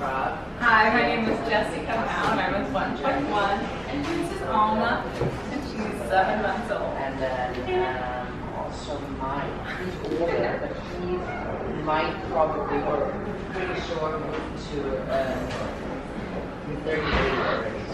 Rob. Hi, my name is Jessica Mound. I'm with 121. And this is Alma, and she's seven months old. And then um, also Mike. He's older, but he might probably, or pretty sure, move to um, uh, 30.